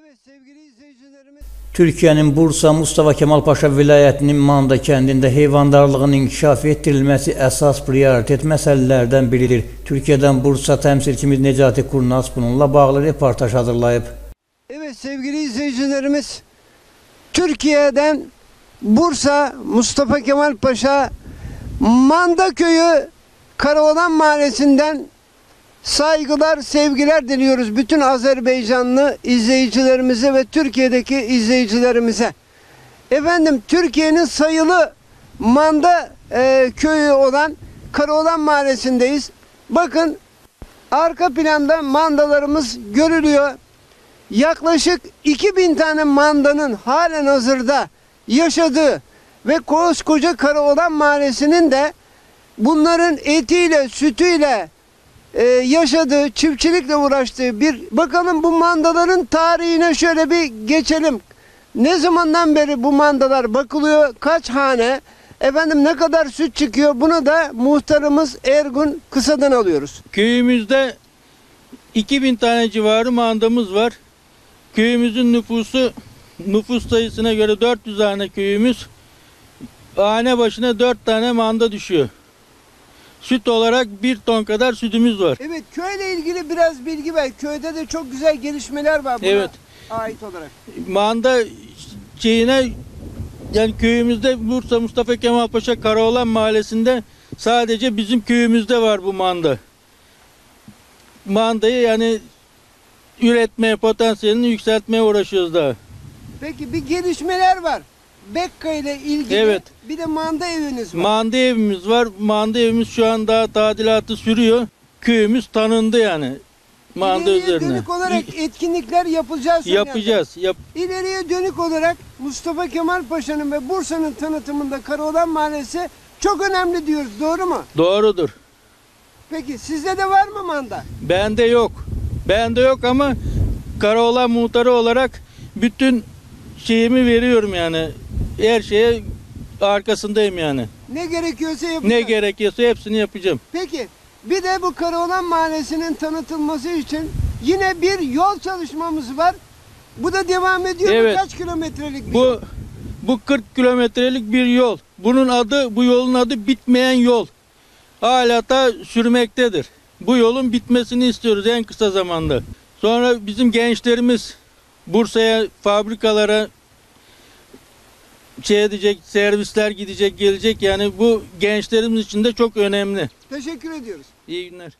Evet sevgili izleyicilerimiz Türkiyənin Bursa Mustafa Kemal Paşa vilayətinin Manda kəndində heyvandarlığın inkişaf etdirilməsi əsas prioritet məsələlərdən biridir. Türkiyədən Bursa təmsilçimiz Necati Kurnaz bununla bağlı reportaj hazırlayıb. Evet sevgili izleyicilerimiz Türkiye'den Bursa Mustafa Kemal Paşa Manda Köyü Karaoğlan Mahallesi'nden saygılar, sevgiler diliyoruz bütün Azerbaycanlı izleyicilerimize ve Türkiye'deki izleyicilerimize. Efendim Türkiye'nin sayılı Manda e, köyü olan Karaoğlan Mahallesi'ndeyiz. Bakın arka planda mandalarımız görülüyor yaklaşık 2000 tane mandanın halen hazırda yaşadığı ve koskoca Karaoğlan Mahallesi'nin de bunların etiyle, sütüyle e, yaşadığı, çiftçilikle uğraştığı bir bakalım bu mandaların tarihine şöyle bir geçelim. Ne zamandan beri bu mandalar bakılıyor? Kaç hane? Efendim ne kadar süt çıkıyor? Bunu da muhtarımız Ergun Kısa'dan alıyoruz. Köyümüzde 2000 tane civarı mandamız var. Köyümüzün nüfusu nüfus sayısına göre 400 tane köyümüz. Hane başına 4 tane manda düşüyor. Süt olarak 1 ton kadar sütümüz var. Evet köyle ilgili biraz bilgi ver. Köyde de çok güzel gelişmeler var buna Evet. ait olarak. Manda şeyine yani köyümüzde Bursa Mustafa Kemal Paşa Karaoğlan Mahallesi'nde sadece bizim köyümüzde var bu manda. Mandayı yani üretmeye, potansiyelini yükseltmeye uğraşıyoruz daha. Peki bir gelişmeler var. Bekka ile ilgili Evet. bir de manda eviniz var. Manda evimiz var. Manda evimiz şu an daha tadilatı sürüyor. Köyümüz tanındı yani. Manda İleriye üzerine. dönük olarak etkinlikler söyleniyor. Yapacağız. Yap İleriye dönük olarak Mustafa Kemal Paşa'nın ve Bursa'nın tanıtımında Karaoğlan Mahallesi çok önemli diyoruz. Doğru mu? doğrudur. Peki sizde de var mı manda? Bende yok. Bende yok ama Karaoğlan muhtarı olarak bütün şeyimi veriyorum yani. Her şeye arkasındayım yani. Ne gerekiyorsa yapacağız. Ne gerekiyorsa hepsini yapacağım. Peki bir de bu Karaoğlan Mahallesi'nin tanıtılması için yine bir yol çalışmamız var. Bu da devam ediyor. Evet. Kaç kilometrelik bir Bu yol? bu 40 kilometrelik bir yol. Bunun adı bu yolun adı bitmeyen yol. Hala da sürmektedir. Bu yolun bitmesini istiyoruz en kısa zamanda. Sonra bizim gençlerimiz Bursa'ya fabrikalara şey edecek, servisler gidecek, gelecek. Yani bu gençlerimiz için de çok önemli. Teşekkür ediyoruz. İyi günler.